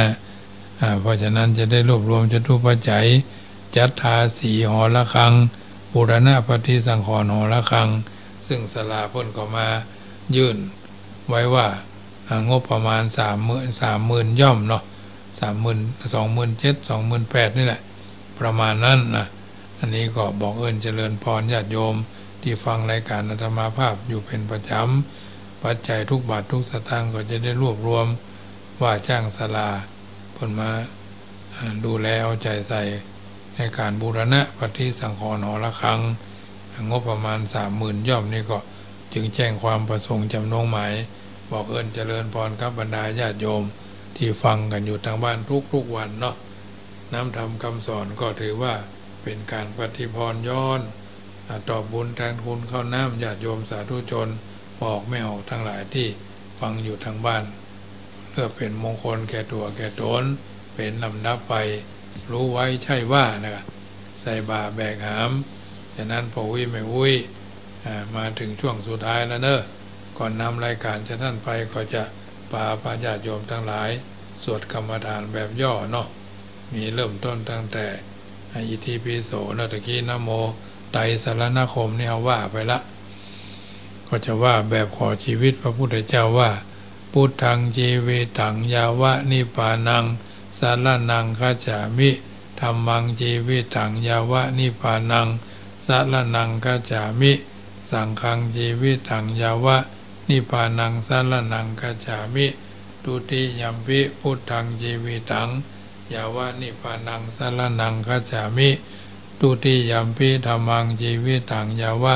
เพราะฉะนั้นจะได้รวบรวมจตุปัจจัยจัดทาสีหอละคังบูรณะปฏิสังขรหอละคัง ซึ่งสลาพ้นก็มายื่นไว้ว่า งบประมาณสามหมื่นสามหมื่นย่อมเนาะสามหมื่นสองหมื่นเจ็ดสองหมื่นแปดนี่แหละ ประมาณนั้นนะอันนี้ก็บอกเอิญเจริญพรญาติโยมที่ฟังรายการอัตมาภาพอยู่เป็นประจำปัจจัยทุกบาททุกสตางค์ก็จะได้รวบรวมว่าจ้างสลาผลมาดูแลเอาใจใส่ในการบูรณะปฏิสังขรณ์หอละครัง งบประมาณสามหมื่นย่อมนี่ก็จึงแจ้งความประสงค์จำนงหมาย บอกเอิญเจริญพรครับบรรดาญาติโยมที่ฟังกันอยู่ทางบ้านทุกๆวันเนาะน้ำทำคำสอนก็ถือว่าเป็นการปฏิพรย้อนตอบบุญแทนคุณเข้าน้ำญาติโยมสาธุชนบอกไม่ออกทั้งหลายที่ฟังอยู่ทางบ้านเพื่อเป็นมงคลแก่ตัวแก่ตนเป็นลำดับไปรู้ไว้ใช่ว่านะครับใส่บาแบกหามฉะนั้นพอวุ้ยไม่วุ้ยมาถึงช่วงสุดท้ายแล้วเนอะ ก่อนนำรายการจะท่านไปก็จะปาปาญาติโยมทั้งหลาย สวดกรรมฐานแบบย่อเนาะมีเริ่มต้นตั้งแต่อิทิปิโสนตะกี้นโมไตสารนาคมนี่เอาว่าไปละ ก็จะว่าแบบขอชีวิตพระพุทธเจ้าว่าพุทธังจีวิตังยาวะนิปานังสารนังขจามิธรรมังชีวิตังยาวะนิพพานังสารนังกัจจามิ สังฆังชีวิตังยาวะ นิพพานังสารนังกัจจามิตุติยัมปิพุทธังชีวิตังยาวะนิพพานังสารนังกัจจามิตุติยัมปิธรรมังชีวิตังยาวะ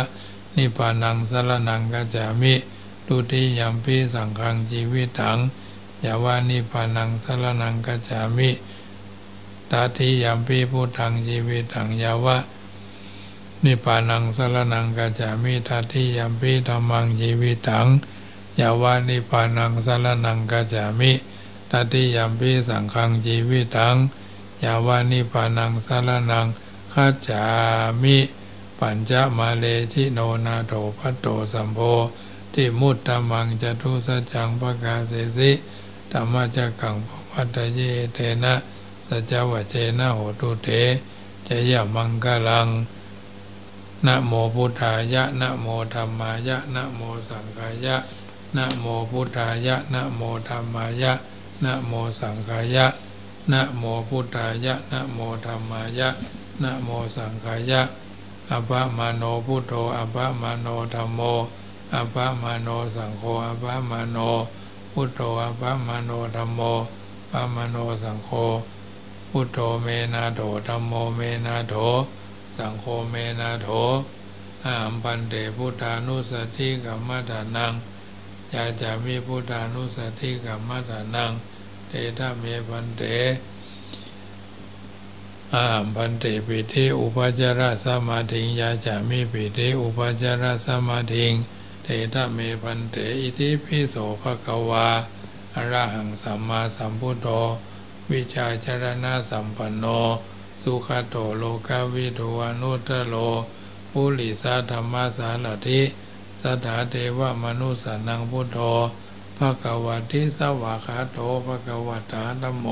นิพพานังสารนังกัจจามิตุติยัมปิสังฆังชีวิตังยาวานิพานังสารนังกัจจามิตาทิยัมปีพุทธังชีวิตังยาวะ นิพานังสารนังกัจจามิตาทิยัมปีธรรมังชีวิตังยาวานิพานังสารนังกัจจามิตาทิยัมปีสังฆังชีวิตังยาวานิพานังสารนังกัจจามิ ปัญจมาเลทิโนนาโถพัตโตสัมโพทิมุตตมังจตุสัจังปะกาเสสิธรรมจักขังปวัตเยเทนะสัจวัเจนะโหตุเถจยมังกลัง นะโมพุทธายะนะโมธรรมายะนะโมสังฆายะนะโมพุทธายะนะโมธรรมายะนะโมสังฆายะนะโมพุทธายะนะโมธรรมายะนะโมสังฆายะอัปปะมาโนพุทโธอัปปะมาโนธรรมโมอัปปะมาโนสังโฆอัปปะมาโนพุทโธอัปปะมาโนธรรมโมปะมาโนสังโฆพุทโธเมนาโถธรรมโมเมนาโถ สังโฆเมนาโถอามปันเตพุทธานุสติกัมมัฏานังยาจามิพุทธานุสติกัมมัฏานังเตทะเมพันเตอามพันเตปิเทอุปจารสมาธิยาจามิปิเทอุปจารสมาธิเตทะเมพันเตอิติปิโสภะคะวาอรหังสัมมาสัมพุทโธวิชาจารณะสัมปันโน สุขโตโลกาวิทูอนุตโล ปุริสาธรรมสารทิสถาเทวมนุสานังพุทโธภะควัติสวาขาโตภะควัตาธัมโม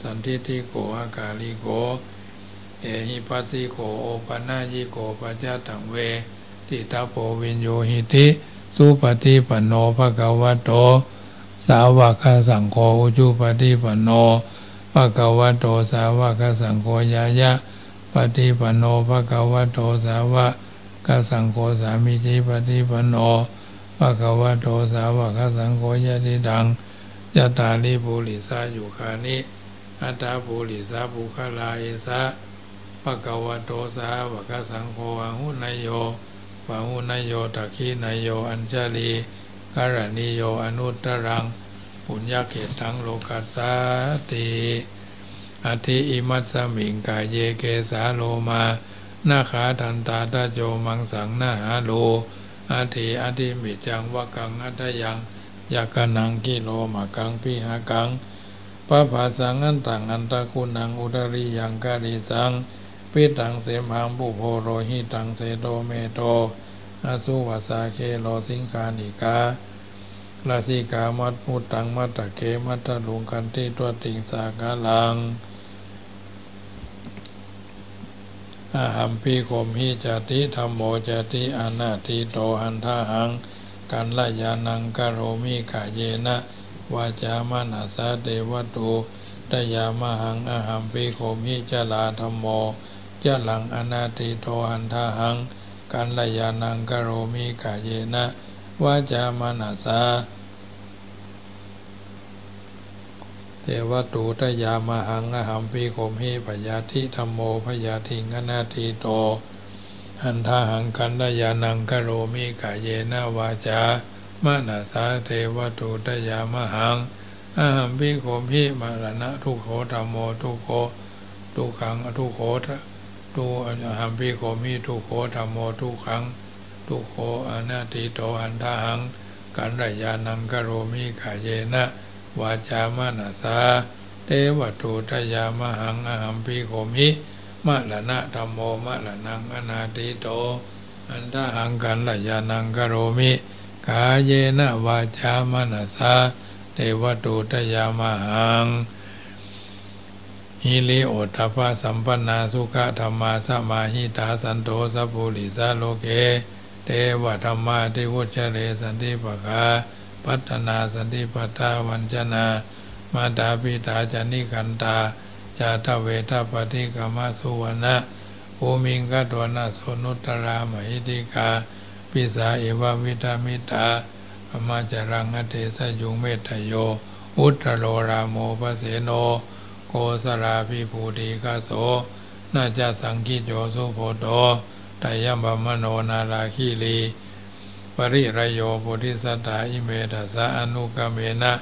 สันทิติโกอากาลิโก เอหิปัสสิโกโอปัญญิโกปัจจตังเว ติตาโพวินโยหิติสุปฏิปันโนภะควะโต สาวกสังโฆอุจุปฏิปันโน ภะคะวะโตสาวกสังโฆยายะปฏิปันโนภะคะวะโตสาวกสังโฆสามิจิปฏิปันโนภะคะวะโตสาวกสังโฆยะติดังยะตาลิปุริสาอยู่คานิอัตตาปุริสาปุคลาเอสะภะคะวะโตสาวกสังโฆอังหุนายโยปะหุนายโยตักขีนายโยอัญชลีการณิโยอนุตตรัง ปุญญาเขตังโลกัสสาติอธิอิมัสสมิงกายเยเกสาโลมานาขาทันตาตาโจมังสังนาหาโลอาทิอธิมิจังวะกังอัตยังยากนังกิโลมากังพิหากังปะภาสังอันตังอันตะกุนังอุดริยังกาลิสังปิตังเสมังปุโพโรหิตังเสโตเมโตอาสุวาสาเคโลสิงคานิกา ลาสิกามัดมุตังมัตตะเกมัตตะลุงกันที่ตัวติงสากาลังอาหัมพีโคมหิจติธรรมโมจติอนาติโตหันทาหังกันละยานังกโรมิกาเยนะวาจามานาสาเดวตุตยามหังอาหัมพีโคมหิจลาธรรมโมจลังอนาติโตหันทาหังกันละยานังกโรมิกาเยนะ วาจามานาสาเทวตูตยามหังอหัมปีโคมหิพยาธิธรรมโมพยาธิงนาทีโตหันทาหังกันดยานังกโรมิกาเยนาวาจามานาสาเทวตูตยามหังอหัมปีโคมหิมรณะทุโขธรรมโมทุโขทุขังทุโขทุอหัมปีโคมหิทุโขธรรมโมทุขัง ทุโขอนาติโตหันทหัง กันดยานังกโรมิกาเยนะวาจามนาสาเทวตูทยามหังอหัมพีโคมิมะละนะธรรมโมมะละนังอนาติโต อันทหังกันละยานังกโรมิกาเยนะวาจามนาสาเทวตูทยามหังฮิริโอตปะสัมปันนาสุขธรรมาสมาหิตาสันโตสัพพุริสาโลเก เทวธรรมาทิวุชเรสันติปะกาพัฒนาสันติปัตาวันจนามาตาปิตาจานิกันตา จาตเวทปฏิกรรมสุวรรณะภูมิงกตวนาสนุตตรามหิติกา ปิสาเอวาวิตามิตาปมาจรังเทสยุงเมตโย อุตตโรรามโมปเสโน โกสราพิภูติกาโส นาจาสังกิโจสุโพโต ไตยมบมโนนาราคีลีปริรโยโพธิสัตตาอิเมทัสะอนุกเมนะ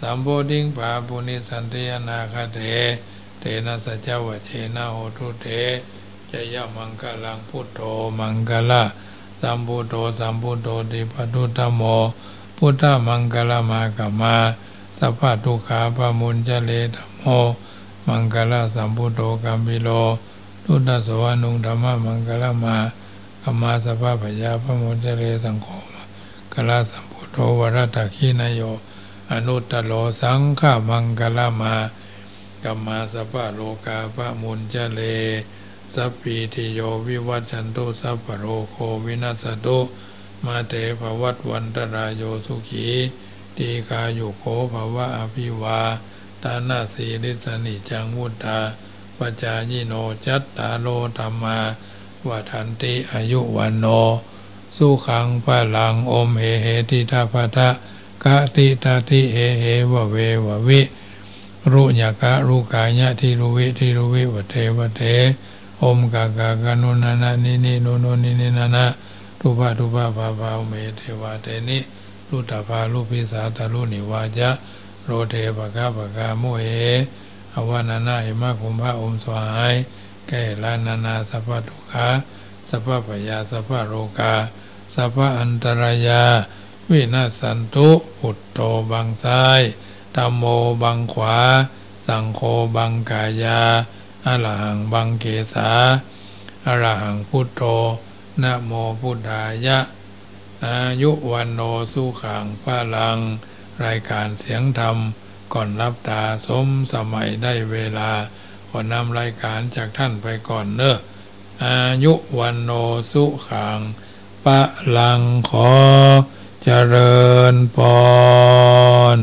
สัมโพธิงปาปุณิสันติยนาคเตเตนะสัจจวเจนะโหตุเตจยมังคลังพุทโธมังคละสัมพุทโธสัมพุทโธติปทุตโม พุทธมังคลมากมาสัพพะทุขาปมุญเจเลธรรมโม มังคละสัมพุทโธกัมพิโล ทุตโสอนุงธรรมมังคลมากมมาสัพพะพยาปมุญเจเลสังโฆมกลาสัมพุทโธวรตะขีนโย อนุตตโลสังฆมังคลมากัมมาสัพพะโลกาปมุญเจเลสัพพีติโยวิวัชชันตุสัพพะโรโควินัสตุมาเตภวัตวันตรายโยสุขีตีกายุโกภวะอภิวาตานาสีริสนิจังมุตตา ปจายิโนจัตตาโลธรรมาวัฏันติอายุวันโนสุขังพลังอมเหเหติทาพทะกะติตาติเหเหวะเววะวิรุญากะรุกายะทิรุวิทิรุวิวเทวเทอมกากากานุนานะนินิโนโนนินินานะทุปะทุปะภาภาเมเทวาเตนิลุตภาลุปิสาตลุนิวาจาโรเทปะกะปะกามุเห อวานานาหิมะคุมภะอมสวายแก่ลานานาสัพพะทุกขาสัพพะปยาสัพพะโรกาสัพพะอันตรายา วินาศสันตุปุตโตบังซ้ายธรรมโมบังขวา สังโฆบังกายาอะรหังบังเกสาอะรหังพุทโธนะโมพุทธายะ อายุวันโนสุขังพระลัง รายการเสียงธรรม ก่อนรับตาสมสมัยได้เวลาขอนำรายการจากท่านไปก่อนเนอะอายุวันโนสุขังปะลังขอเจริญพร